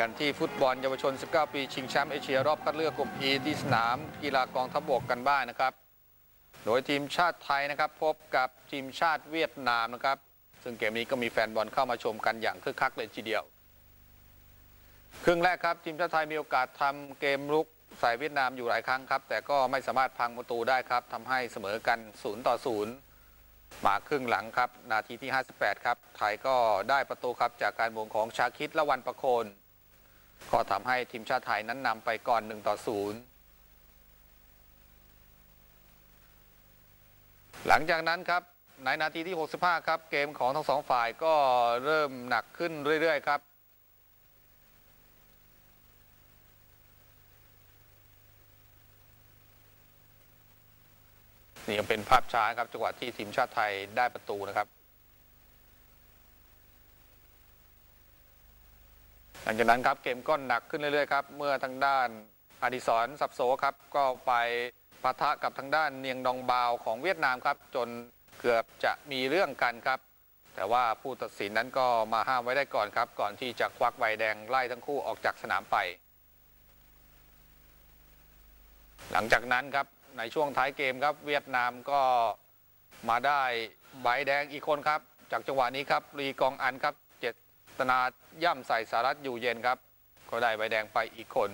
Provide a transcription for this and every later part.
กันที่ฟุตบอลเยาวชน 19 ปี ชิงแชมป์เอเชียรอบคัดเลือกกลุ่ม E ที่สนามกีฬากองทัพบกกันบ้างนะครับ โดยทีมชาติไทยนะครับ พบกับทีมชาติเวียดนามนะครับ ซึ่งเกมนี้ก็มีแฟนบอลเข้ามาชมกันอย่างคึกคักเลยทีเดียว ครึ่งแรกครับทีมชาติไทยมีโอกาสทำเกมรุกใส่เวียดนามอยู่หลายครั้งครับ แต่ก็ไม่สามารถพังประตูได้ครับทำให้เสมอกัน 0 ต่อ 0 มาครึ่งหลังครับ นาทีที่ 58 ครับ ไทยก็ได้ประตูครับจากการบงของชาคิดละวันประโคน ก็ทำให้ทีมชาติไทยนั้นนำไปก่อน1ต่อ0หลังจากนั้นครับในนาทีที่ 65 ครับ เกมของทั้งสองฝ่ายก็เริ่มหนักขึ้นเรื่อย ๆ ครับ นี่เป็นภาพช้าครับจังหวะที่ทีมชาติไทยได้ประตูนะครับ หลังจากนั้นครับเกมก็หนักขึ้นเรื่อยๆครับเมื่อทางด้านอดิศรสับโสครับก็ไปปะทะกับทางด้านเนียงดองบาวของเวียดนามครับ จนเกือบจะมีเรื่องกันครับ แต่ว่าผู้ตัดสินนั้นก็มาห้ามไว้ได้ก่อนครับ ก่อนที่จะควักใบแดงไล่ทั้งคู่ออกจากสนามไป หลังจากนั้นครับในช่วงท้ายเกมครับ เวียดนามก็มาได้ใบแดงอีกคนครับ จากจังหวะนี้ครับรีกองอันครับเจ ตนาย่ำใส่สารัตอยู่เย็นครับ ก็ได้ใบแดงไปอีกคน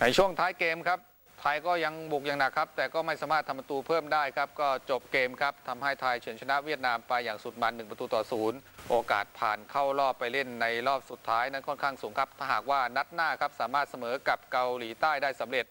ในช่วงท้ายเกมครับ ไทยก็ยังบุกอย่างหนักครับ แต่ก็ไม่สามารถทำประตูเพิ่มได้ครับ ก็จบเกมครับทำให้ไทยเฉือนชนะเวียดนามไปอย่างสุดมัน1ประตูต่อศูนย์โอกาสผ่านเข้ารอบไปเล่นในรอบสุดท้ายนั้นค่อนข้างสูงครับ ถ้าหากว่านัดหน้าครับสามารถเสมอกับเกาหลีใต้ได้สำเร็จ